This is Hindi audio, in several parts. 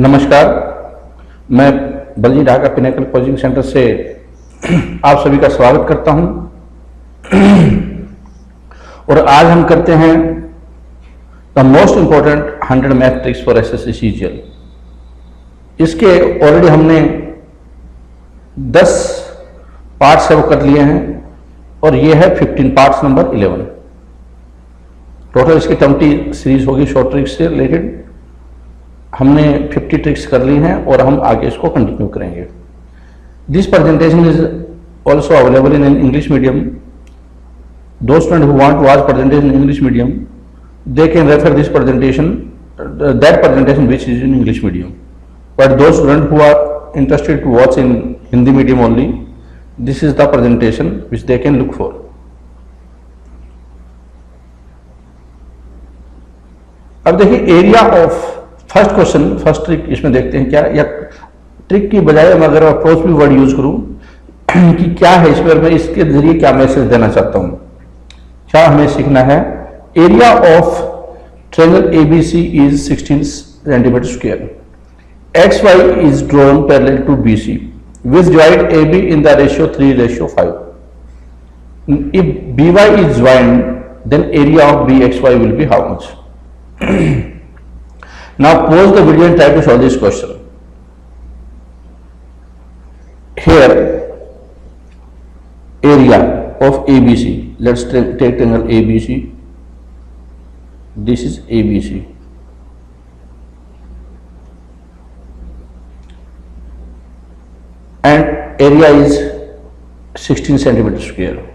नमस्कार। मैं Balji Dhaka pinnacle coaching centre से आप सभी का स्वागत करता हूँ। और आज हम करते हैं the most important hundred math tricks for S S इसके ऑलरेडी हमने 10 पार्ट्स है वो कर लिए हैं और ये है 15 पार्ट्स नंबर 11 टोटल इसकी 20 सीरीज़ होगी शॉर्ट ट्रिक्स से रिलेटेड हमने 50 ट्रिक्स कर ली हैं और हम आगे इसको कंटिन्यू करेंगे। This presentation is also available in English medium those student who want to watch presentation English medium they can refer this presentation that presentation which is in English medium but those student who are interested to watch in Hindi medium only this is the presentation which they can look for अब देखिए area of first question, first trick इसमें देखते हैं क्या, या ट्रिक की बजाय मैं अगर अप्रोच भी वर्ड यूज़ करूँ, कि क्या है इसमें मैं इसके ज़रिए क्या मैसेज देना चाहता हूँ। क्या हमें सीखना है? Area of triangle ABC is 16 centimetre square X Y is drawn parallel to BC with divide A B in the ratio three ratio five if B Y is joint then area of B X Y will be how much Now pause the video and try to solve this question. Here, area of ABC. Let's take triangle ABC. This is ABC. And area is 16 centimeter square.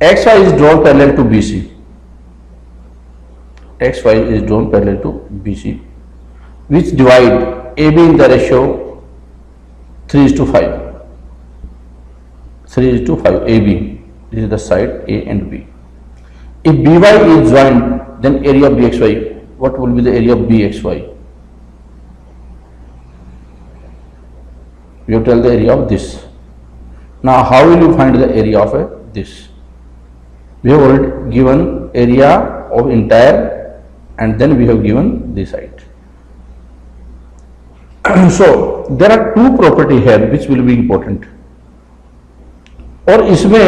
XY is drawn parallel to BC x y is drawn parallel to BC which divide AB in the ratio 3 is to 5 3 is to 5 AB this is the side A and B. If BY is joined then area BXY what will be the area of BXY? You tell the area of this. Now how will you find the area of a, this? We have already given area of entire and then we have given the site. so, there are two property here which will be important. और इसमें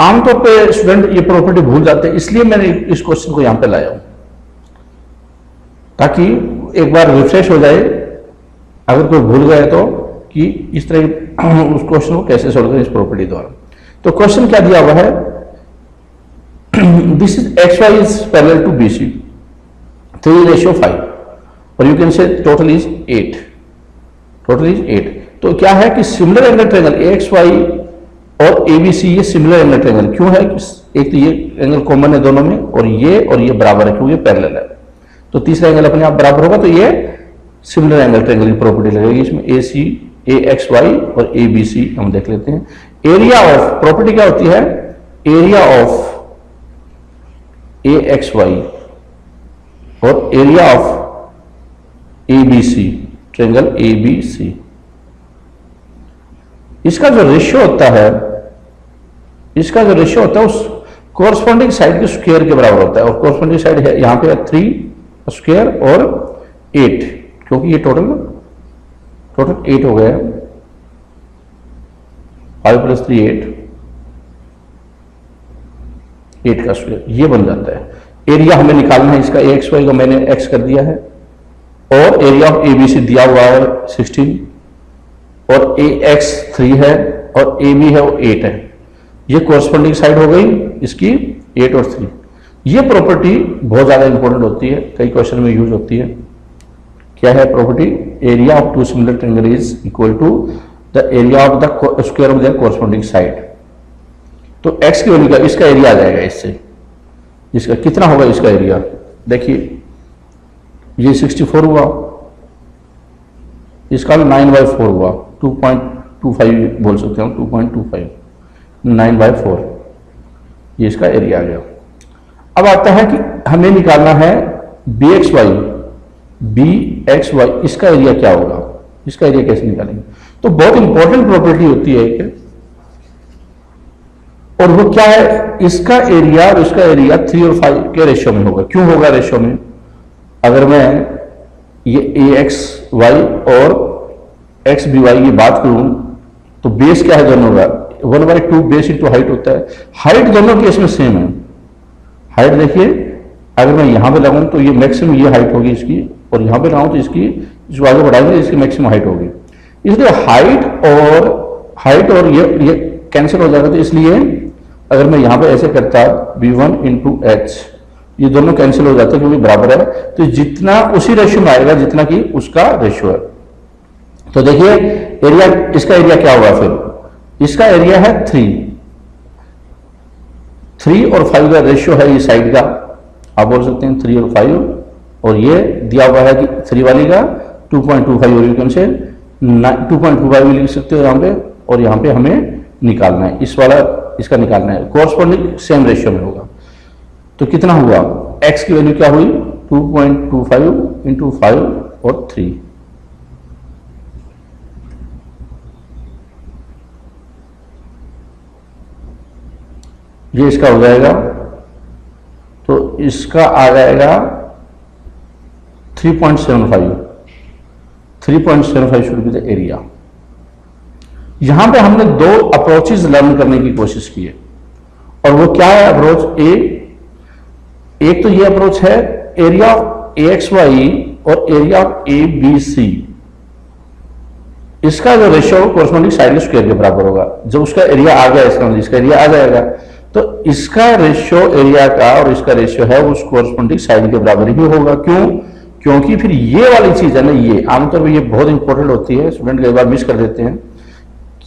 आमतौर पे स्टूडेंट ये प्रॉपर्टी भूल जाते हैं, इसलिए मैंने इस क्वेश्चन को यहाँ पे लाया हूँ ताकि एक बार रिफ्रेश हो जाए, अगर कोई भूल गए तो कि इस तरह उस क्वेश्चन को कैसे सोल्व करें इस प्रॉपर्टी द्वारा तो क्वेश्चन क्या दिया हुआ है this is xy is parallel to BC 3 ratio 5 or you can say total is 8 total is 8 तो क्या है कि similar angle triangle X Y और एबीसी ये सिमिलर एंगल ट्रेंगल क्यों है? एक तो ये एंगल कॉमन है दोनों में और ये और ये बराबर है क्योंकि पैरेलल है। तो तीसरा एंगल अपने आप बराबर होगा तो ये सिमिलर एंगल ट्रेंगल की प्रॉपर्टी लगेगी। इसमें ए सी ए एक्स वाई और ए बी सी हम देख लेते हैं। एरिया ऑफ़ प्रॉपर्टी क्या होती है? Area of A X Y और area of A B C triangle A B C इसका जो रेशियो होता है, इसका जो रेशियो होता है, उस कोरस्पॉन्डिंग साइड के स्क्वायर के बराबर होता है। और कोरस्पॉन्डिंग साइड है, यहाँ पे थ्री स्क्वायर और एट क्योंकि ये टोटल टोटल एट हो गया। Five plus three eight eight का स्क्वायर ये बन जाता है। एरिया हमें निकालना है, इसका एक्स वाई का मैंने एक्स कर दिया है। और area of A B C दिया हुआ है सिक्सटीन और ए एक्स थ्री है, और ए बी है, वो एट है। ये कोरस्पॉन्डिंग साइड हो गई, इसकी एट और थ्री ये प्रॉपर्टी बहुत ज़्यादा इंपॉर्टेंट होती है, कई क्वेश्चन में यूज़ होती है। क्या है property area of two similar triangle is equal to the area of the square of the corresponding side तो x की वैल्यू का इसका एरिया आ जाएगा इससे। इसका कितना होगा इसका एरिया देखिए ये 64 हुआ। इसका भी नाइन बाई फोर हुआ। 2.25 बोल सकते हैं 2.25 नाइन बाई फोर ये इसका एरिया आ गया। अब आता है कि हमें निकालना है B X Y B X Y इसका एरिया क्या होगा? इसका एरिया कैसे निकालेंगे? तो बहुत इंपॉर्टेंट प्रॉपर्टी होती है कि और वो क्या है? इसका एरिया और इसका एरिया थ्री और फाइव के रेशियो में होगा। क्यों होगा रेशियो में? अगर मैं ये ए एक्स वाई और एक्स बी वाई की बात करूँ तो बेस क्या है दोनों का? One by two base into height होता है। हाइट दोनों केस में सेम है। हाइट देखिए, अगर मैं यहाँ पे लगाऊँ तो ये मैक्सिमम ये हाइट होगी इसकी, और यहाँ पे लगाऊँ तो इसकी जो आगे बढ़ाएँगे, इसकी मैक्सिमम हाइट होगी। इसलिए हाइट और हाइट और ये ये कैंसिल हो जाएगा तो इसलिए अगर मैं यहाँ पे ऐसे करता बी वन इंटू एच ये दोनों कैंसिल हो जाते हैं क्योंकि बराबर है। तो जितना उसी रेशियो में आएगा, जितना कि उसका रेशियो है। तो देखिए एरिया इसका एरिया क्या होगा फिर? इसका एरिया है थ्री थ्री और फाइव का रेशियो है ये साइड का। आप बोल सकते हैं थ्री और फाइव और ये दिया हुआ है कि थ्री वाली का टू पॉइंट टू फाइव और you can say two point two five लिख सकते हो यहाँ पे, और यहाँ पे हमें निकालना है। इस वाला इसका निकालना है। कोर्सपॉन्डिंग सेम रेशियो में होगा। तो कितना हुआ? X की वैल्यू क्या हुई? 2.25 point two five into five और थ्री ये इसका हो जाएगा। तो इसका आ जाएगा 3.75 3.75 शुड बी द एरिया यहाँ पे हमने दो अप्रोचेज लर्न करने की कोशिश की है। और वो क्या है अप्रोच ए एक तो ये अप्रोच है area of A X Y और area of A B C इसका जो रेशियो कोर्समोडिक साइड स्क्वायर के बराबर होगा। जब उसका एरिया आ गया, इसका इसका एरिया आ जाएगा तो इसका रेशियो एरिया का और इसका रेशियो है उस कोर्सपोंडिंग साइड के बराबर ही होगा। क्यों? क्योंकि फिर ये वाली चीज़ है ना, ये। आमतौर पर ये बहुत इंपॉर्टेंट होती है स्टूडेंट कई बार मिस कर देते हैं।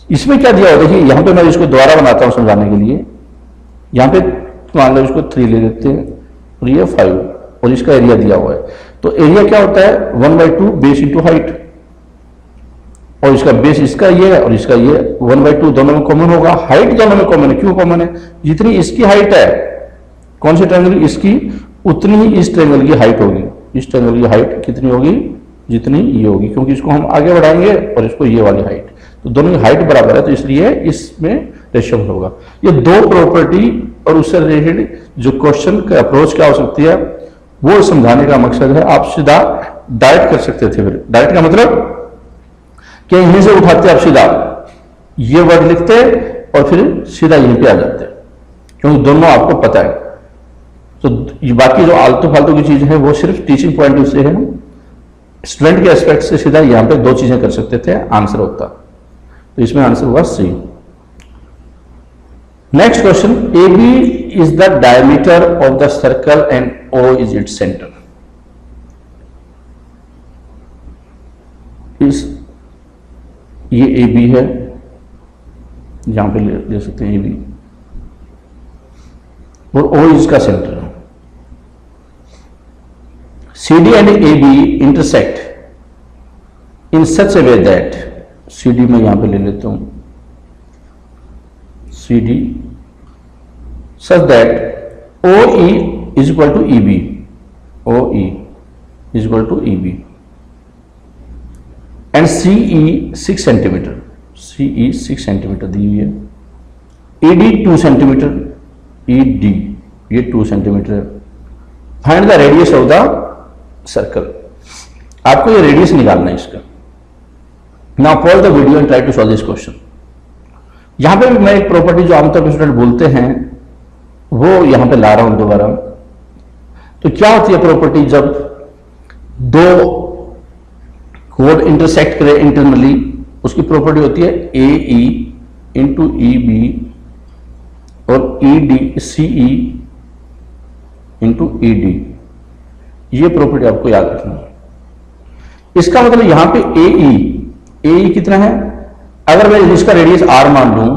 इसमें क्या दिया हुआ देखिए, यहाँ पे मैं इसको दोबारा बनाता हूँ समझाने के लिए। यहाँ पे मान लो इसको थ्री ले लेते हैं, और ये फाइव और इसका एरिया दिया हुआ है। तो एरिया क्या होता है? One by two base into height और इसका बेस इसका ये है, और इसका ये वन बाई टू दोनों में कॉमन होगा। हाइट दोनों में कॉमन है। क्यों कॉमन है? जितनी इसकी हाइट है, कौन सी ट्रेंगल इसकी, उतनी ही इस ट्रेंगल की हाइट होगी। इस ट्रेंगल की हाइट कितनी होगी? जितनी ये होगी क्योंकि इसको हम आगे बढ़ाएँगे और इसको ये वाली हाइट तो दोनों की हाइट बराबर है तो इसलिए इसमें रेशियो होगा। ये दो प्रॉपर्टी और उससे रिलेटेड जो क्वेश्चन का अप्रोच क्या हो सकती है, वो समझाने का मकसद है। आप सीधा डायरेक्ट कर सकते थे फिर। डायरेक्ट का मतलब कि यहीं से उठाते आप सीधा। ये वर्ड लिखते और फिर सीधा यहीं पे आ जाते। क्योंकि दोनों आपको पता है। तो बाकी जो आलतू फालतू की चीज़ है, वो सिर्फ़ टीचिंग पॉइंट से है। स्टूडेंट के एस्पेक्ट से सीधा यहाँ पे दो चीज़ें कर सकते थे, आंसर होता। तो इसमें आंसर हुआ C. Next question, A B is the diameter of the circle and O is it centre. इस, ये ए बी है यहाँ पे ले सकते हैं ए बी। और ओ इज़ का centre. A B intersect in such a way that C D में यहाँ पे ले लेता हूँ। Equal to E B O E is equal to E B and C E six centimetre C E six centimetre दी हुई है। टू सेंटीमीटर ई डी ये टू सेंटीमीटर है find the radius of the circle आपको ये रेडियस निकालना है इसका। Now pause the video and try to solve this question यहाँ पे मैं एक प्रॉपर्टी जो आमतौर पर स्टूडेंट बोलते हैं, वो यहाँ पे ला रहा हूँ दोबारा। तो क्या होती है प्रॉपर्टी जब दो कोड इंटरसेक्ट करे इंटरनली उसकी प्रॉपर्टी होती है A E into E B और E D C E into E D ये प्रॉपर्टी आपको याद रखनी है। इसका मतलब यहाँ पे ए ए ई कितना है? अगर मैं इसका रेडियस आर मान लू,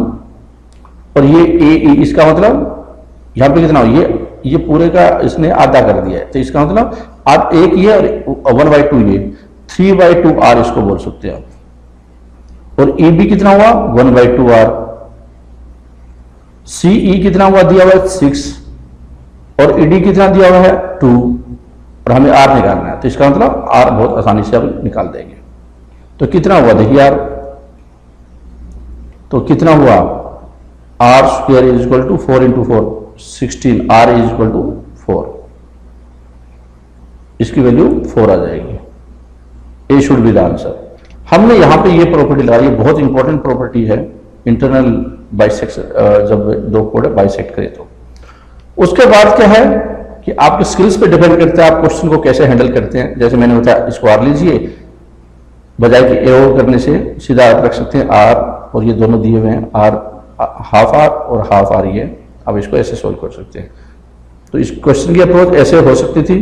और ये ए ई इसका मतलब यहाँ पे कितना हो, ये ये पूरे का इसने आधा कर दिया है। तो इसका मतलब आप एक ये और वन बाई टू ये थ्री बाई टू आर इसको बोल सकते हैं और e बी कितना हुआ? One by two R C E कितना हुआ? दिया हुआ है सिक्स और ई डी कितना दिया हुआ है? टू और हमें आर निकालना है। तो इसका मतलब आर बहुत आसानी से हम निकाल देंगे। तो कितना हुआ? देखिए आर। तो कितना हुआ? R square is equal to four into four, sixteen R is equal to four. इसकी वैल्यू फोर आ जाएगी। A should be the answer हमने यहाँ पे ये प्रॉपर्टी लगाई। बहुत इंपॉर्टेंट प्रॉपर्टी है। इंटरनल बाइसेक्ट जब दो कोड बाइसेक्ट करे तो। उसके बाद क्या है? कि आपके स्किल्स पे डिपेंड करता है, आप क्वेश्चन को कैसे हैंडल करते हैं? जैसे मैंने बताया इसको आर लीजिए। बजाय कि ए करने से सीधा आप रख सकते हैं आर और ये दोनों दिए हुए हैं। आर हाफ़ आर और हाफ़ आर ये। आप इसको ऐसे सोल्व कर सकते हैं। तो इस क्वेश्चन की अप्रोच ऐसे हो सकती थी।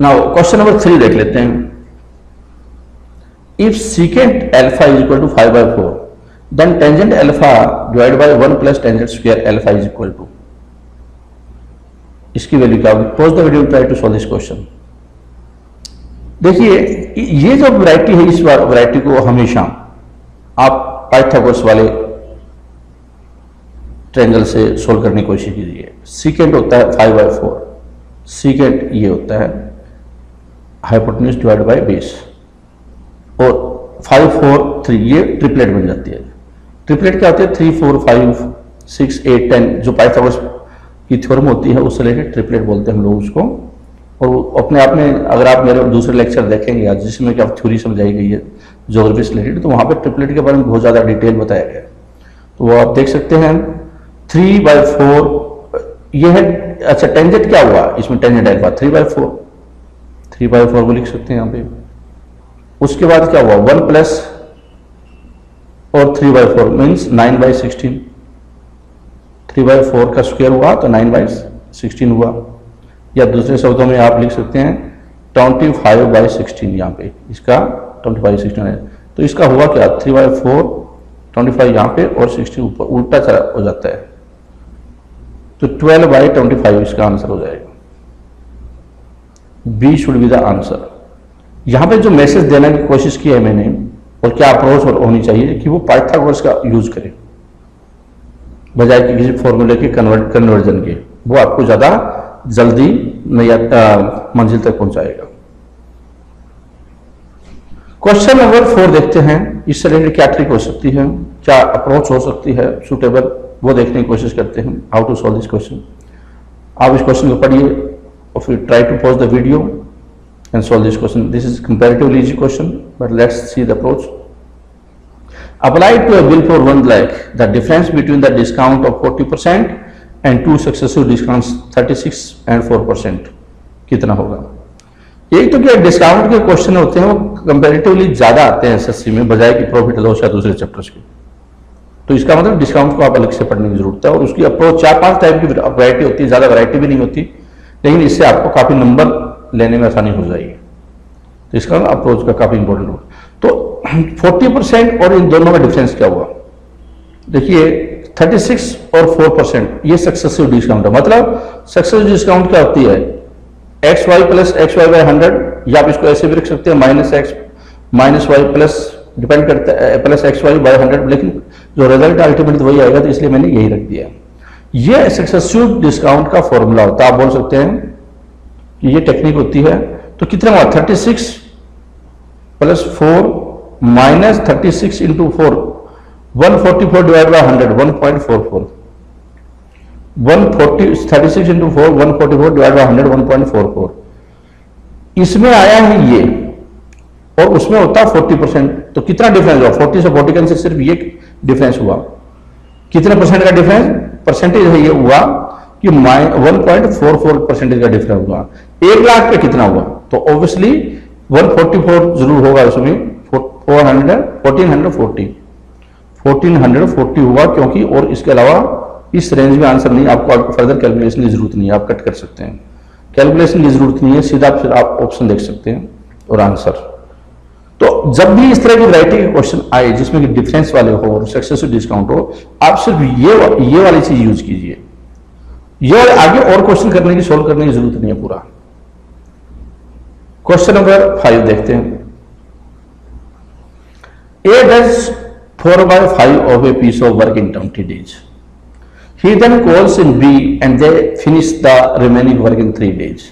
ना क्वेश्चन नंबर थ्री देख लेते हैं। If secant alpha is equal to five by four then tangent alpha divide by one plus tangent square alpha is equal to इसकी वैल्यू क्या होगी? Pause the video try to solve this question देखिए, ये जो वैरायटी है, इस वैरायटी को हमेशा आप पाइथागोरस वाले ट्रेंगल से सोल्व करने की कोशिश कीजिए। सीकेंट होता है फाइव बाई फोर सीकेंट ये होता है हाइपोटन्यूज डिवाइड बाय बेस और फाइव फोर थ्री ये ट्रिपलेट बन जाती है। ट्रिपलेट क्या होती है? Three four five six eight ten जो पाइथागोरस की थ्योरम होती है उससे लेकर ट्रिपलेट बोलते हैं हम लोग उसको। और अपने आप में अगर आप मेरे दूसरे लेक्चर देखेंगे आज जिसमें क्या थ्योरी समझाई गई है जोग्राफी से रिलेटेड तो वहाँ पर ट्रिपलेट के बारे में बहुत ज़्यादा डिटेल बताया गया तो वो आप देख सकते हैं थ्री बाई फोर ये है अच्छा टेंजेंट क्या हुआ? इसमें tangent alpha three by four three by four को लिख सकते हैं यहाँ पे। उसके बाद क्या हुआ? वन प्लस और three by four means nine by sixteen three by four का स्क्वायर हुआ तो नाइन बाई सिक्सटीन हुआ। या दूसरे शब्दों में आप लिख सकते हैं, ट्वेंटी फाइव बाई सिक्सटीन यहाँ पे, इसका ट्वेंटी फाइव सिक्सटीन है। तो इसका हुआ क्या? Three by four, twenty five यहाँ पे और सिक्सटीन ऊपर, उल्टा चला, हो जाता है। तो ट्वेल्व बाई ट्वेंटी फाइव इसका आंसर हो जाएगा। B should be the answer. यहाँ पे जो मैसेज देने की कोशिश की है मैंने, और क्या अप्रोच होनी चाहिए कि वो पाइथागोरस का यूज़ करें। बजाय कि किसी फॉर्मूले के कन्वर्ट कन्वर्जन के, वो आपको ज़्यादा जल्दी मंजिल तक पहुंचाएगा। क्वेश्चन नंबर फोर देखते हैं। इससे रिलेटेड क्या ट्रिक हो सकती है, क्या अप्रोच हो सकती है सुटेबल वो देखने की कोशिश करते हैं how to solve this question आप इस क्वेश्चन को पढ़िए और फिर try to pause the video and solve this question this is comparatively easy question but let's see the approach applied to a bill for 1 lakh, the difference between the discount of 40 percent and two successive discounts 36 and 4 percent. कितना होगा? एक तो क्या डिस्काउंट के क्वेश्चन होते हैं, वो कंपेरेटिवली ज़्यादा आते हैं एसएससी में, बजाय कि प्रॉफिट लॉस या दूसरे चैप्टर्स के। तो इसका मतलब डिस्काउंट को आप अलग से पढ़ने की ज़रूरत है और उसकी अप्रोच चार पाँच टाइप की वरायटी होती है, ज़्यादा वरायटी भी नहीं होती, लेकिन इससे आपको काफ़ी नंबर लेने में आसानी हो जाएगी। तो इसका अप्रोच का काफ़ी इंपॉर्टेंट होगा तो 40 परसेंट और इन दोनों में डिफरेंस क्या हुआ? देखिए 36 और 4 परसेंट ये सक्सेसिव डिस्काउंट है। मतलब सक्सेसिव डिस्काउंट क्या होती है? X Y plus X Y by hundred या आप इसको ऐसे भी रख सकते हैं minus X minus Y plus depend करता है plus X Y by hundred लेकिन जो रिज़ल्ट अल्टीमेटली वही आएगा तो इसलिए मैंने यही रख दिया ये सक्सेसिव डिस्काउंट का फॉर्मूला होता है। आप बोल सकते हैं कि ये टेक्निक होती है। तो कितना हुआ? Thirty six plus four minus thirty six into four one forty four divide by hundred one point four four one forty thirty six into four one forty four divide by hundred one point four four इसमें आया है ये, और उसमें होता है फोर्टी परसेंट तो कितना डिफरेंस हुआ? फोर्टी से फोर्टी का सिर्फ़ ये डिफरेंस हुआ। कितने परसेंट का डिफरेंस परसेंटेज है ये हुआ कि one point four four percentage का डिफरेंस हुआ। एक लाख पे कितना हुआ? तो ऑब्वियसली वन फोर्टी फोर ज़रूर होगा उसमें। Four hundred fourteen hundred forty fourteen hundred forty हुआ क्योंकि और इसके अलावा इस रेंज में आंसर नहीं आपको फर्दर कैलकुलेशन की ज़रूरत नहीं है आप कट कर सकते हैं। कैलकुलेशन की ज़रूरत नहीं है सीधा आप ऑप्शन देख सकते हैं और आंसर तो जब भी इस तरह की वैरायटी क्वेश्चन आए जिसमें कि डिफरेंस वाले हो और सक्सेसिव डिस्काउंट हो आप सिर्फ़ ये वा, ये वाली चीज़ यूज़ कीजिए। ये आगे और क्वेश्चन करने की सोल्व करने की ज़रूरत नहीं है पूरा। क्वेश्चन नंबर फाइव देखते हैं। A does four by five of a piece of work in twenty days He then calls in B and they finish the remaining work in three days.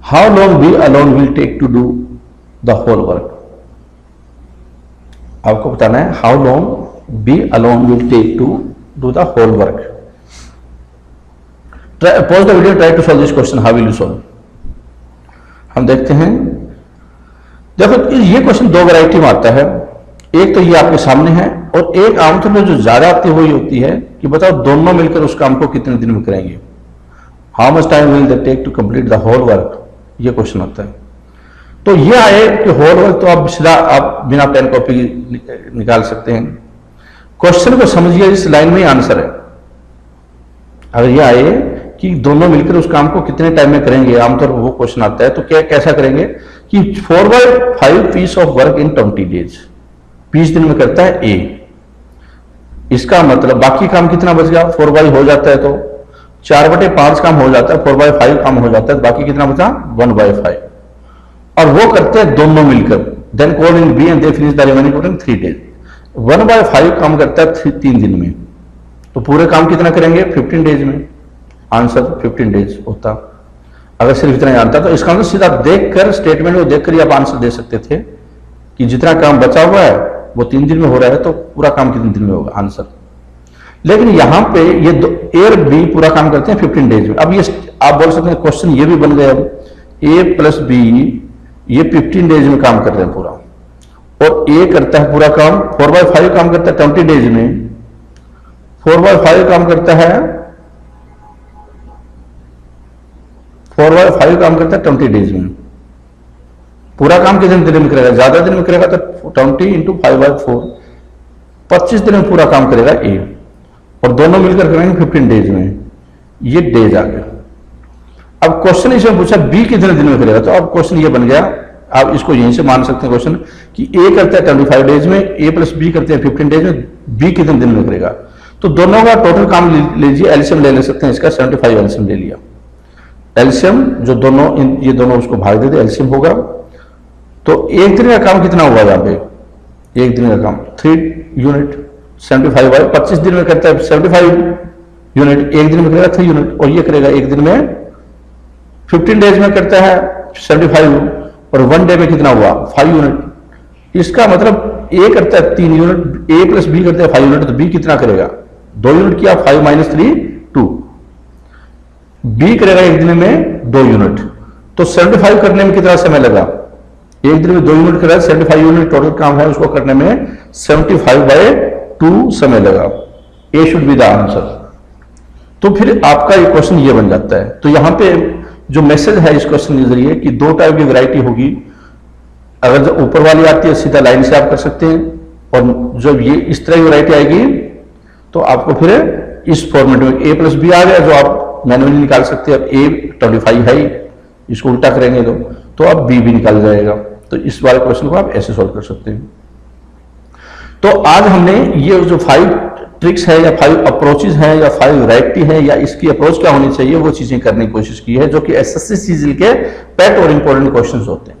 How long B alone will take to do the whole work? आपको बताना है how long B alone will take to do the whole work pause the video try to solve this question how will you solve हम देखते हैं। देखो, ये क्वेश्चन दो वैरायटी में आता है। एक तो ये आपके सामने है और एक आमतौर में जो ज़्यादा आती हुई होती है कि बताओ दोनों मिलकर उस काम को कितने दिन में करेंगे how much time will they take to complete the whole work ये क्वेश्चन होता है। तो ये आए कि होल वर्क तो आप सीधा आप बिना पेन कॉपी निकाल सकते हैं। क्वेश्चन को समझिए, इस लाइन में आंसर है। अगर ये आए कि दोनों मिलकर उस काम को कितने टाइम में करेंगे, आमतौर पर वो क्वेश्चन आता है तो क्या, कैसा करेंगे कि four by five piece of work in twenty days बीस दिन में करता है ए। इसका मतलब बाकी काम कितना बच गया? फोर बाई हो जाता है तो चार बटे पाँच काम हो जाता है, फोर बाय फाइव काम हो जाता है बाकी कितना बचा? One by five. और वो करते हैं दोनों मिलकर। Then call in B and finish three days one by five काम करता है तीन दिन में। तो पूरे काम कितना करेंगे? फिफ्टीन डेज़ में। आंसर फिफ्टीन डेज़ होता। अगर सिर्फ़ इतना जानता तो इसका मतलब सीधा देखकर स्टेटमेंट को देखकर ही आप आंसर दे सकते थे कि जितना काम बचा हुआ है वो तीन दिन में हो रहा है तो पूरा काम कितने दिन में होगा? आंसर लेकिन यहाँ पे ये एयर बी पूरा काम करते हैं फिफ्टीन डेज़ में। अब ये आप बोल सकते हैं क्वेश्चन ये भी बन गया अब। ए प्लस बी ये फिफ्टीन डेज़ में काम कर रहे हैं पूरा। और ए करता है पूरा काम फोर बाय फाइव काम करता है ट्वेंटी डेज़ में। फोर बाय फाइव काम करता है फोर बाय फाइव काम करता है ट्वेंटी डेज़ में। पूरा काम कितने दिन में करेगा? ज़्यादा दिन में करेगा तो twenty into five by four पच्चीस दिन में पूरा काम करेगा ए और दोनों मिलकर करेंगे फिफ्टीन डेज़ में। ये डेज़ आ गया। अब क्वेश्चन इसमें पूछा बी कितने दिन में करेगा? तो अब क्वेश्चन ये बन गया। आप इसको यहीं से मान सकते हैं क्वेश्चन कि ए करता है ट्वेंटी फाइव डेज़ में ए प्लस बी करते हैं फिफ्टीन डेज़ में बी कितने दिन में करेगा? तो दोनों का टोटल काम लीजिए एल्शियम ले ले सकते हैं इसका सेवेंटी फाइव ले लिया। एल्शियम जो दोनों इन, ये दोनों उसको भाग देते एल्शियम होगा। तो एक दिन का काम कितना हुआ यहाँ पे? एक दिन का काम। Three unit seventy five by पच्चीस दिन में करता है सेवेंटी फाइव यूनिट एक दिन में करेगा थ्री यूनिट और ये करेगा एक दिन में फिफ्टीन डेज़ में करता है सेवेंटी फाइव और वन डे में कितना हुआ? फाइव यूनिट इसका मतलब ए करता है तीन यूनिट ए प्लस बी करता है फाइव यूनिट तो बी कितना करेगा? दो यूनिट किया five minus three two B करेगा एक दिन में दो यूनिट तो सेवेंटी फाइव करने में कितना समय लगा? एक दिन में दो यूनिट करेगा सेवेंटी फाइव यूनिट टोटल काम है, उसको करने में सेवेंटी फाइव बाय टू समय लगा। A should be the answer तो फिर आपका ये क्वेश्चन ये बन जाता है। तो यहाँ पे जो मैसेज है इस क्वेश्चन के ज़रिए कि दो टाइप की वैरायटी होगी। अगर जो ऊपर वाली आती है, सीधा लाइन से आप कर सकते हैं। और जब ये इस तरह की वैरायटी आएगी तो आपको फिर इस फॉर्मेट में ए प्लस बी आ गया, जो आप मैनुअली निकाल सकते हैं। अब ए ट्वेंटी फाइव है, इसको उल्टा करेंगे तो। तो अब बी भी निकाल जाएगा। तो इस वाले क्वेश्चन को आप ऐसे सॉल्व कर सकते हैं। तो आज हमने ये जो फाइव ट्रिक्स है या फाइव अप्रोचेज है या फाइव वैरायटी है या इसकी अप्रोच क्या होनी चाहिए, वो चीज़ें करने की कोशिश की है, जो कि एस एस सी के पेट और इंपॉर्टेंट क्वेश्चन होते हैं।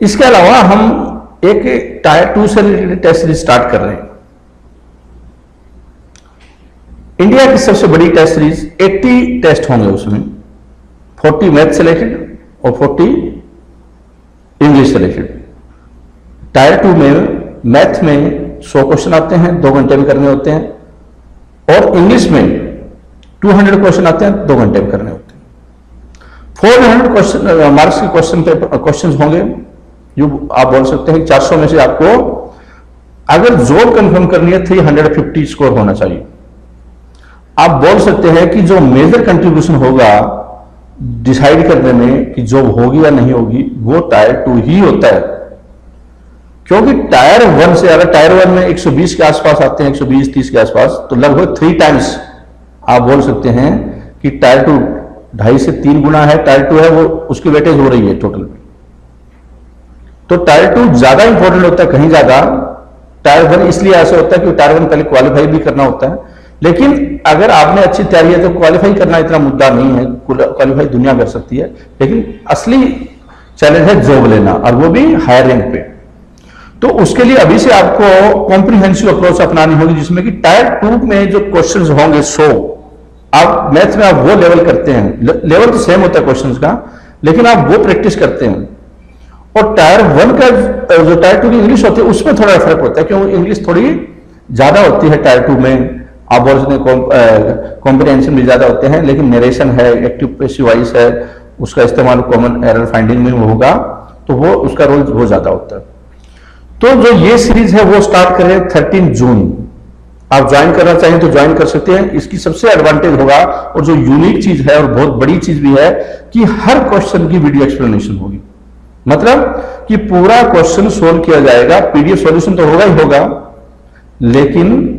इसके अलावा हम एक टायर टू से रिलेटेड टेस्ट सीरीज़ स्टार्ट कर रहे हैं। इंडिया की सबसे बड़ी टेस्ट सीरीज़ 80 टेस्ट होंगे उसमें। 40 मैथ से रिलेटेड और 40 इंग्लिश रिलेटेड टायर टू में मैथ में सौ क्वेश्चन आते हैं, दो घंटे में करने होते हैं. और इंग्लिश में टू हंड्रेड क्वेश्चन आते हैं, दो घंटे में करने होते हैं. फोर हंड्रेड क्वेश्चन मार्क्स के क्वेश्चन पेपर क्वेश्चन होंगे. जो आप बोल सकते हैं चार सौ में से आपको अगर जॉब कंफर्म करनी है थ्री हंड्रेड फिफ्टी स्कोर होना चाहिए. आप बोल सकते हैं कि जो मेजर कंट्रीब्यूशन होगा डिसाइड करने में कि जॉब होगी या नहीं होगी, वो टायर टू ही होता है। क्योंकि टायर वन से अगर टायर वन में 120 के आसपास आते हैं 120 30 के आसपास तो लगभग थ्री टाइम्स आप बोल सकते हैं कि टायर टू ढाई से तीन गुना है, टायर टू है, वो उसकी वेटेज हो रही है टोटल तो टायर टू ज़्यादा इंपॉर्टेंट होता है, कहीं ज़्यादा। टायर वन इसलिए ऐसा होता है कि टायर वन पहले क्वालिफाई भी करना होता है। लेकिन अगर आपने अच्छी तैयारी है तो क्वालिफाई करना इतना मुद्दा नहीं है क्वालिफाई दुनिया कर सकती है। लेकिन असली चैलेंज है जॉब लेना, और वो भी हायर रैंक पे। तो उसके लिए अभी से आपको कॉम्प्रिहेंसिव अप्रोच अपनानी होगी, जिसमें कि टायर टू में जो क्वेश्चन होंगे सो आप मैथ में आप वो लेवल करते हैं। लेवल तो सेम होता है क्वेश्चन का, लेकिन आप वो प्रैक्टिस करते हैं। और टायर वन का जो टायर टू की इंग्लिश होती है, उसमें थोड़ा फ़र्क होता है, क्योंकि इंग्लिश थोड़ी ज़्यादा होती है टायर टू में। कॉम्प्रिहेंशन भी ज़्यादा होते हैं, लेकिन नरेशन है एक्टिव पेसिव है, उसका इस्तेमाल कॉमन एरर फाइंडिंग में होगा तो वो उसका रोल वो ज़्यादा होता। है तो जो ये सीरीज़ है, वो स्टार्ट करें थर्टीन जून आप ज्वाइन करना चाहें तो ज्वाइन कर सकते हैं। इसकी सबसे एडवांटेज होगा, और जो यूनिक चीज़ है, और बहुत बड़ी चीज़ भी है, कि हर क्वेश्चन की वीडियो एक्सप्लेनेशन होगी। मतलब कि पूरा क्वेश्चन सोल्व किया जाएगा पीडीएफ सॉल्यूशन तो होगा ही होगा, लेकिन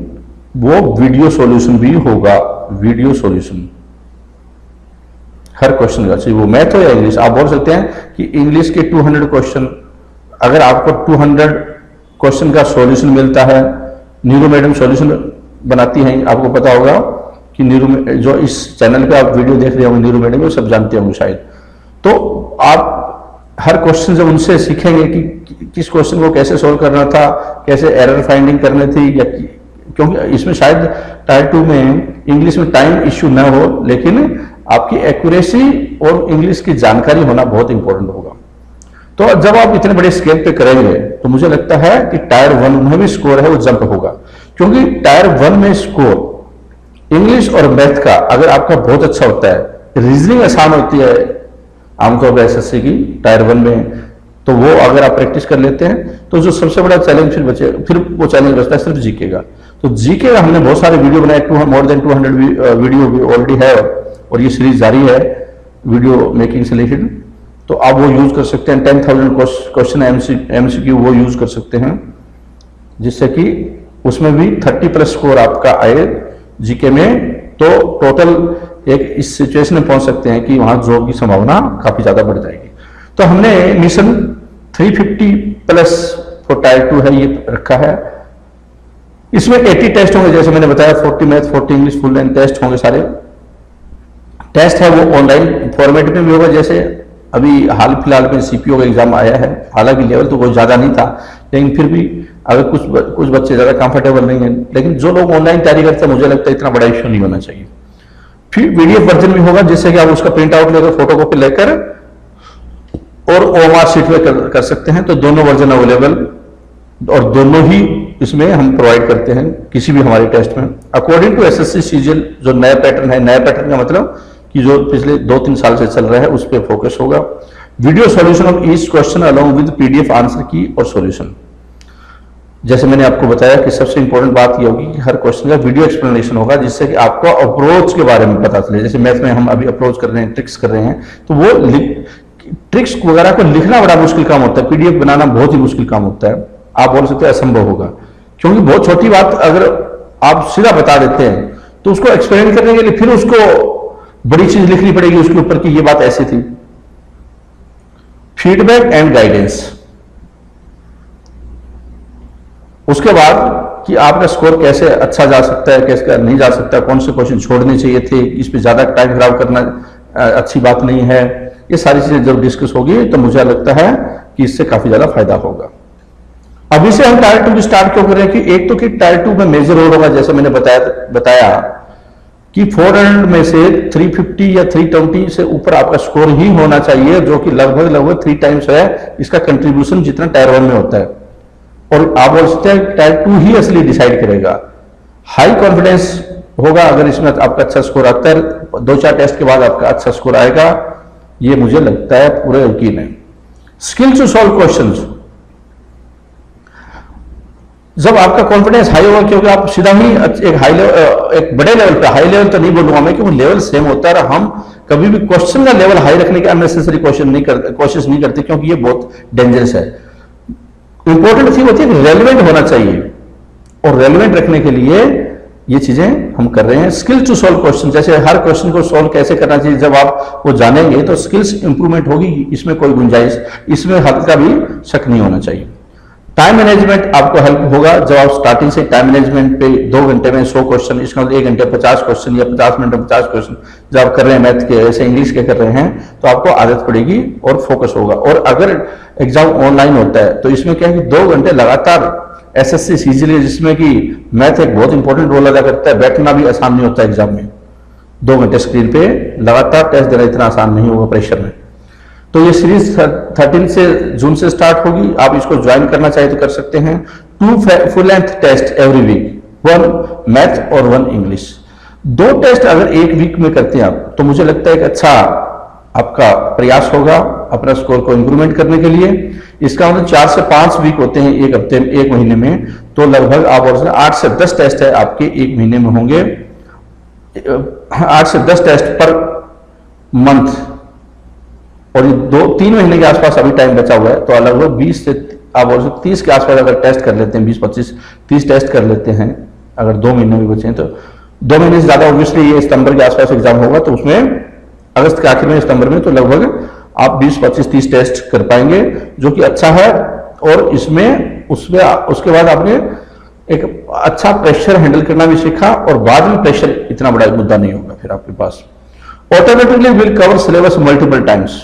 वो वीडियो सॉल्यूशन भी होगा वीडियो सॉल्यूशन हर क्वेश्चन का चाहिए। वो मैथ हो या इंग्लिश आप बोल सकते हैं कि इंग्लिश के 200 क्वेश्चन अगर आपको 200 क्वेश्चन का सॉल्यूशन मिलता है नीरू मैडम सॉल्यूशन बनाती हैं, आपको पता होगा कि नीरू जो इस चैनल पे आप वीडियो देख रहे होंगे नीरू मैडम सब जानते होंगे शायद। तो आप हर क्वेश्चन जब उनसे सीखेंगे कि किस क्वेश्चन को कैसे सोल्व करना था, कैसे एरर फाइंडिंग करनी थी, या क्योंकि इसमें शायद टायर टू में इंग्लिश में टाइम इश्यू ना हो, लेकिन आपकी एक्यूरेसी और इंग्लिश की जानकारी होना बहुत इंपॉर्टेंट होगा। तो जब आप इतने बड़े स्केल पे करेंगे तो मुझे लगता है कि टायर वन में भी स्कोर है, वो जंप होगा। क्योंकि टायर वन में स्कोर इंग्लिश और मैथ का अगर आपका बहुत अच्छा होता है रीजनिंग आसान होती है आमतौर पर एसएससी की टायर वन में तो वो अगर आप प्रैक्टिस कर लेते हैं तो जो सबसे बड़ा चैलेंज फिर बचे, फिर वो चैलेंज बचता है, सिर्फ़ जीके का। तो जीके का हमने बहुत सारे वीडियो बनाए two more than two hundred video भी ऑलरेडी है और ये सीरीज़ जारी है वीडियो मेकिंग से रिलेटेड तो आप वो यूज़ कर सकते हैं टेन थाउज़ेंड क्वेश्चन एमसीक्यू वो यूज़ कर सकते हैं, जिससे कि उसमें भी थर्टी प्लस स्कोर आपका आए जीके में। तो टोटल एक इस सिचुएशन में पहुँच सकते हैं कि वहाँ जॉब की संभावना काफ़ी ज़्यादा बढ़ जाएगी। तो हमने mission 350 plus for tier two है, ये रखा है। इसमें 80 टेस्ट होंगे जैसे मैंने बताया 40 math 40 English full line test होंगे सारे। टेस्ट है वो ऑनलाइन फॉर्मेट में भी होगा जैसे अभी हाल फ़िलहाल में सीपीओ का एग्ज़ाम आया है। हालाँकि लेवल तो बहुत ज़्यादा नहीं था लेकिन फिर भी अगर कुछ कुछ बच्चे ज़्यादा कंफर्टेबल नहीं है लेकिन जो लोग ऑनलाइन तैयारी करते हैं मुझे लगता है इतना बड़ा इश्यू नहीं होना चाहिए। फिर पीडीएफ वर्जन भी होगा जिससे कि आप उसका प्रिंट आउट लेकर फ़ोटो कॉपी लेकर और ओमार शीट में कर, कर सकते हैं तो दोनों वर्जन अवेलेबल और दोनों ही इसमें हम प्रोवाइड करते हैं किसी भी हमारे टेस्ट में। According to S S CGL जो नया पैटर्न है, नया पैटर्न का मतलब कि जो पिछले दो तीन साल से चल रहा है, उस पर फोकस होगा। Video solution of each question along with PDF answer key और सॉल्यूशन जैसे मैंने आपको बताया कि सबसे इंपॉर्टेंट बात यह होगी कि हर क्वेश्चन का वीडियो एक्सप्लेनेशन होगा, जिससे कि आपको अप्रोच के बारे में पता चले। जैसे मैथ में हम अभी अप्रोच कर रहे हैं ट्रिक्स कर रहे हैं तो वो ट्रिक्स वगैरह को लिखना बड़ा मुश्किल काम होता है। पीडीएफ बनाना बहुत ही मुश्किल काम होता है। आप बोल सकते हैं असंभव होगा। क्योंकि बहुत छोटी बात अगर आप सीधा बता देते हैं तो उसको एक्सप्लेन करने के लिए फिर उसको बड़ी चीज़ लिखनी पड़ेगी उसके ऊपर कि ये बात ऐसी थी। फीडबैक एंड गाइडेंस उसके बाद कि आपका स्कोर कैसे अच्छा जा सकता है, कैसे नहीं जा सकता, कौन से क्वेश्चन छोड़ने चाहिए थे, इस पर ज़्यादा टाइम खराब करना अच्छी बात नहीं है, ये सारी चीज़ें जब डिस्कस होगी तो मुझे लगता है कि इससे काफ़ी ज़्यादा फ़ायदा होगा। अभी से हम टायर टू की स्टार्ट क्यों कर रहे हैं कि एक तो कि टायर टू में मेजर रोल होगा, जैसे मैंने बताया बताया कि 400 में से 350 या 320 से ऊपर आपका स्कोर ही होना चाहिए, जो कि लगभग लगभग थ्री टाइम्स है, इसका कंट्रीब्यूशन जितना टायर वन में होता है। और आप बोल सकते हैं टायर टू ही असली डिसाइड करेगा। हाई कॉन्फिडेंस होगा अगर इसमें आपका अच्छा स्कोर आता है, दो चार टेस्ट के बाद आपका अच्छा स्कोर आएगा, ये मुझे लगता है पूरे यकीन है। स्किल टू सॉल्व क्वेश्चन जब आपका कॉन्फिडेंस हाई होगा, क्योंकि आप सीधा ही एक हाई लेवल एक बड़े लेवल पे हाई लेवल तो नहीं बोलूँगा मैं क्योंकि लेवल सेम होता है हम कभी भी क्वेश्चन का लेवल हाई रखने की अननेसेसरी क्वेश्चन नहीं करते कोशिश नहीं करते, क्योंकि ये बहुत डेंजरस है। इंपॉर्टेंट थिंग होती है कि रेलिवेंट होना चाहिए। और रेलिवेंट रखने के लिए ये चीज़ें हम कर रहे हैं। स्किल टू सॉल्व क्वेश्चन जैसे हर क्वेश्चन को सॉल्व कैसे करना चाहिए, जब आप वो जानेंगे तो स्किल्स इंप्रूवमेंट होगी, इसमें कोई गुंजाइश, इसमें हल्का भी शक नहीं होना चाहिए। टाइम मैनेजमेंट आपको हेल्प होगा। जब आप स्टार्टिंग से टाइम मैनेजमेंट पे दो घंटे में सौ क्वेश्चन इसका मतलब एक घंटे पचास क्वेश्चन या पचास मिनट में पचास क्वेश्चन जब आप कर रहे हैं मैथ के, ऐसे इंग्लिश के कर रहे हैं तो आपको आदत पड़ेगी और फोकस होगा। और अगर एग्ज़ाम ऑनलाइन होता है तो इसमें क्या है कि दो घंटे लगातार एस एस सी सीजीएल जिसमें कि मैथ एक बहुत इंपॉर्टेंट रोल अदा करता है, बैठना भी आसान नहीं होता एग्ज़ाम में। दो घंटे स्क्रीन पे लगातार टेस्ट देना इतना आसान नहीं होगा प्रेशर में। तो ये सीरीज़ थर्टीन से जून से स्टार्ट होगी। आप इसको ज्वाइन करना चाहे तो कर सकते हैं। Two full length test every week one math और वन इंग्लिश दो टेस्ट अगर एक वीक में करते हैं आप तो मुझे लगता है एक अच्छा आपका प्रयास होगा अपना स्कोर को इंप्रूवमेंट करने के लिए। इसका मतलब चार से पाँच वीक होते हैं एक हफ़्ते में, एक महीने में। तो लगभग आप और आठ से दस टेस्ट है आपके एक महीने में होंगे। आठ से दस टेस्ट पर मंथ और ये दो, तीन महीने के आसपास अभी टाइम बचा हुआ है तो लगभग बीस से आप और तीस के आसपास अगर टेस्ट कर लेते हैं, बीस, पच्चीस, तीस टेस्ट कर लेते हैं, अगर दो महीने भी बचे हैं तो दो महीने से ज़्यादा ऑब्वियसली ये सितंबर के आसपास एग्ज़ाम होगा तो उसमें अगस्त के आखिर में, सितंबर में तो लगभग आप 20 25 30 टेस्ट कर पाएँगे, जो कि अच्छा है, और इसमें, उसमें, उसके बाद आपने एक अच्छा प्रेशर हैंडल करना भी सीखा, और बाद में प्रेशर इतना बड़ा मुद्दा नहीं होगा फिर आपके पास। Automatically will cover syllabus multiple times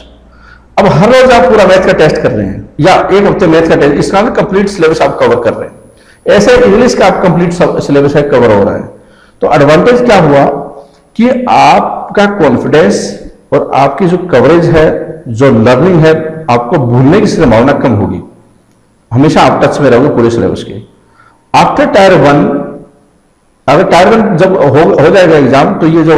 अब हर रोज आप पूरा मैथ का टेस्ट कर रहे हैं या एक हफ़्ते मैथ का टेस्ट इसका कंप्लीट सिलेबस आप कवर कर रहे हैं। ऐसे इंग्लिश का आप कंप्लीट सिलेबस है कवर हो रहा है। तो एडवांटेज क्या हुआ कि आपका कॉन्फिडेंस और आपकी जो कवरेज है जो लर्निंग है आपको भूलने की संभावना कम होगी। हमेशा आप टच में रहोगे पूरे सिलेबस के। आफ्टर टायर वन अगर टायर वन जब हो, हो जाएगा एग्ज़ाम तो ये जो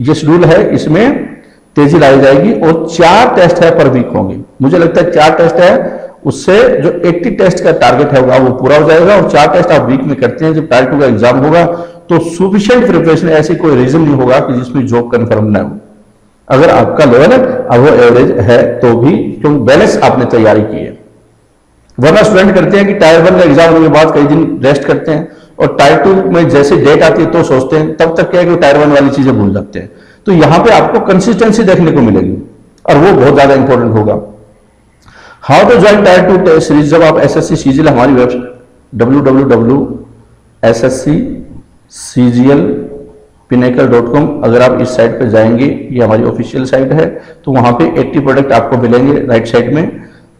ये शेड्यूल है इसमें तेज़ी लाई जाएगी और चार टेस्ट है पर वीक होंगे। मुझे लगता है चार टेस्ट है, उससे जो 80 टेस्ट का टारगेट है वो पूरा हो जाएगा और चार टेस्ट आप वीक में करते हैं, जब टायर टू का एग्ज़ाम होगा तो सुफिशियंट प्रिपरेशन ऐसी कोई रीजन नहीं होगा कि जिसमें जॉब कंफर्म ना हो। अगर आपका लेवल अब वो एवरेज है तो भी क्योंकि बैलेंस आपने तैयारी की है। वरना स्टूडेंट करते हैं कि टायर वन का एग्ज़ाम होने के बाद कई दिन रेस्ट करते हैं और टायर टू में जैसे डेट आती है तो सोचते हैं, तब तक क्या है कि टायर वन वाली चीज़ें भूल जाते हैं। तो यहाँ पे आपको कंसिस्टेंसी देखने को मिलेगी और वो बहुत ज़्यादा इंपॉर्टेंट होगा। How to join tier two series जब आप एस एस सी सीजीएल हमारी website W W W S S C CGL pinnacle dot com अगर आप इस साइट पर जाएँगे ये हमारी ऑफिशियल साइट है तो वहाँ पे 80 प्रोडक्ट आपको मिलेंगे राइट साइड में।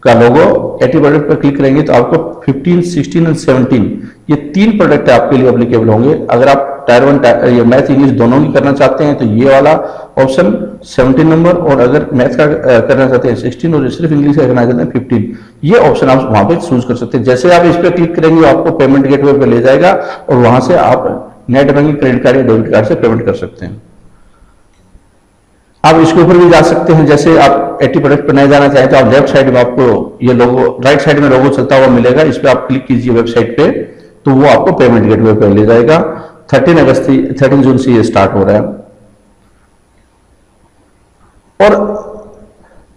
का लोगो 80 प्रोडक्ट पर क्लिक करेंगे तो आपको 15, 16 और 17 ये तीन प्रोडक्ट आपके लिए अप्लीकेबल होंगे। अगर आप टायर वन ये मैथ इंग्लिश दोनों की करना चाहते हैं तो ये वाला ऑप्शन 17 नंबर और अगर मैथ का करना चाहते हैं 16 और सिर्फ़ इंग्लिश का करना चाहते हैं 15 ये ऑप्शन आप वहाँ पे चूज़ कर सकते हैं। जैसे आप इस पर क्लिक करेंगे, आपको पेमेंट गेटवे पे ले जाएगा, और वहाँ से आप नेट बैंकिंग क्रेडिट कार्ड या डेबिट कार्ड से पेमेंट कर सकते हैं। आप इसके ऊपर भी जा सकते हैं, जैसे आप एटी प्रोडक्ट पर नहीं जाना चाहें तो आप लेफ़्ट साइड में आपको ये लोगो राइट साइड में लोगो चलता हुआ मिलेगा, इस पर आप क्लिक कीजिए वेबसाइट पे तो वो आपको पेमेंट गेटवे पर ले जाएगा। थर्टीन अगस्त थर्टीन जून से ये स्टार्ट हो रहा है। और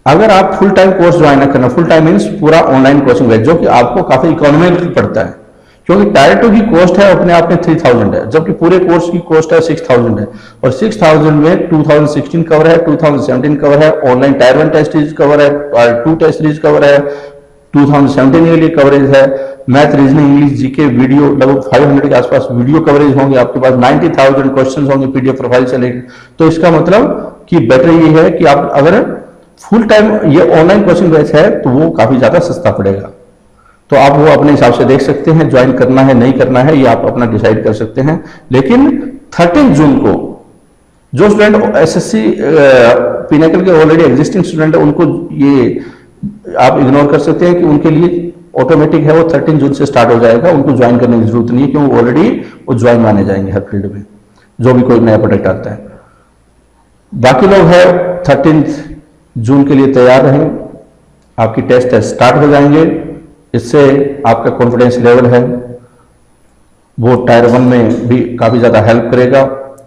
अगर आप फुल टाइम कोर्स ज्वाइन करना फुल टाइम मीन्स पूरा ऑनलाइन कोचिंग है जो कि आपको काफ़ी इकोनॉमिकल पड़ता है। क्योंकि टायर टू की कॉस्ट है, अपने आप में थ्री थाउज़ेंड है, जबकि पूरे कोर्स की कॉस्ट है सिक्स थाउज़ेंड है। और सिक्स थाउज़ेंड में टू थाउज़ेंड सिक्सटीन कवर है टू थाउज़ेंड सेवेंटीन कवर है online tier one test series cover है टू टेस्ट सीरीज़ कवर है टू थाउज़ेंड सेवेंटीन के लिए कवरेज है math reasoning English GK video लगभग फाइव हंड्रेड के आसपास वीडियो कवरेज होंगे। आपके पास नाइन्टी थाउज़ेंड क्वेश्चन होंगे पीडीएफ प्रोफ़ाइल से तो इसका मतलब कि बेटर ये है कि आप अगर फुल टाइम ये ऑनलाइन कोचिंग बैच है तो वो काफ़ी ज़्यादा सस्ता पड़ेगा। तो आप वो अपने हिसाब से देख सकते हैं ज्वाइन करना है, नहीं करना है, ये आप अपना डिसाइड कर सकते हैं। लेकिन थर्टीन जून को जो स्टूडेंट एसएससी पिनेकल के ऑलरेडी एग्जिस्टिंग स्टूडेंट है, उनको ये आप इग्नोर कर सकते हैं कि उनके लिए ऑटोमेटिक है, वो थर्टीन जून से स्टार्ट हो जाएगा। उनको ज्वाइन करने की ज़रूरत नहीं है, क्योंकि ऑलरेडी वो ज्वाइन माने जाएँगे हर फ़ील्ड में, जो भी कोई नया प्रोडक्ट आता है। बाकी लोग है थर्टीन जून के लिए तैयार रहें आपकी टेस्ट स्टार्ट हो जाएँगे। इससे आपका कॉन्फिडेंस लेवल है। वो टायर वन में भी काफ़ी ज़्यादा हेल्प करेगा।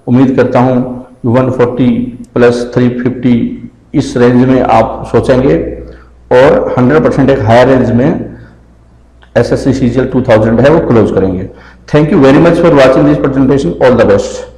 उम्मीद करता हूँ 140 प्लस 350 इस रेंज में आप सोचेंगे। और 100 परसेंट एक हायर रेंज में S S C CGL two thousand है, वो क्लोज करेंगे। Thank you very much for watching this presentation all the best